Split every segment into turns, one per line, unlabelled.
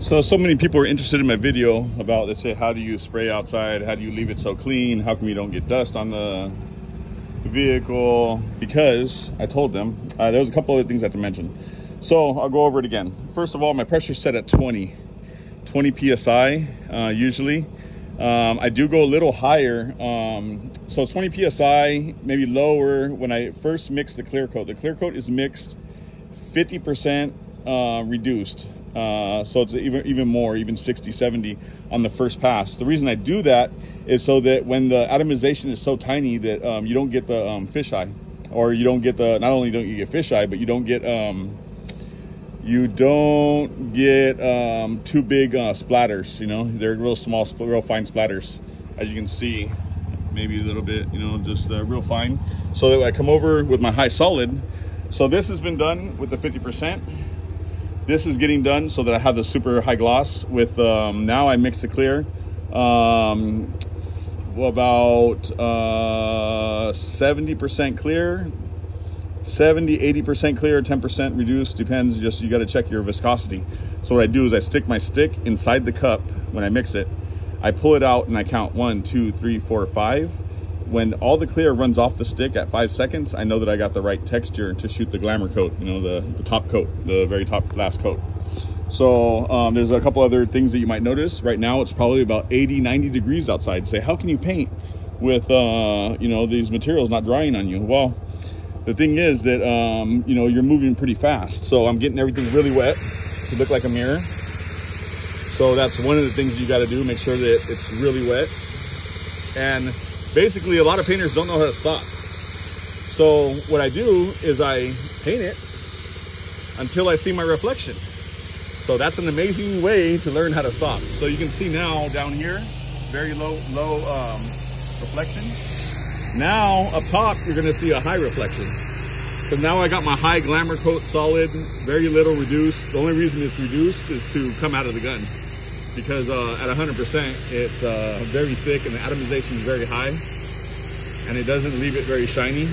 So, so many people are interested in my video about, let's say, how do you spray outside? How do you leave it so clean? How come you don't get dust on the vehicle? Because I told them, uh, there was a couple other things I have to mention. So I'll go over it again. First of all, my pressure's set at 20, 20 PSI uh, usually. Um, I do go a little higher. Um, so 20 PSI, maybe lower when I first mix the clear coat. The clear coat is mixed 50% uh, reduced. Uh, so it's even, even more, even 60, 70 on the first pass. The reason I do that is so that when the atomization is so tiny that um, you don't get the um, fisheye or you don't get the, not only don't you get fisheye, but you don't get, um, you don't get um, too big uh, splatters, you know, they're real small, real fine splatters, as you can see, maybe a little bit, you know, just uh, real fine. So that I come over with my high solid. So this has been done with the 50%. This is getting done so that I have the super high gloss with, um, now I mix the clear. Um, about 70% uh, clear, 70, 80% clear, 10% reduced, depends, just you gotta check your viscosity. So what I do is I stick my stick inside the cup when I mix it. I pull it out and I count one, two, three, four, five when all the clear runs off the stick at five seconds, I know that I got the right texture to shoot the glamour coat, you know, the, the top coat, the very top last coat. So um, there's a couple other things that you might notice. Right now it's probably about 80, 90 degrees outside. Say, how can you paint with, uh, you know, these materials not drying on you? Well, the thing is that, um, you know, you're moving pretty fast. So I'm getting everything really wet to look like a mirror. So that's one of the things you got to do. Make sure that it's really wet. And basically a lot of painters don't know how to stop. So what I do is I paint it until I see my reflection. So that's an amazing way to learn how to stop. So you can see now down here, very low, low um, reflection. Now up top, you're gonna see a high reflection. So now I got my high glamour coat solid, very little reduced. The only reason it's reduced is to come out of the gun because uh, at 100% it's uh, very thick and the atomization is very high and it doesn't leave it very shiny.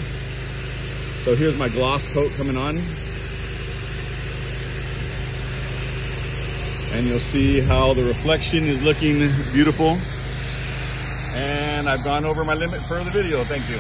So here's my gloss coat coming on. And you'll see how the reflection is looking beautiful. And I've gone over my limit for the video. Thank you.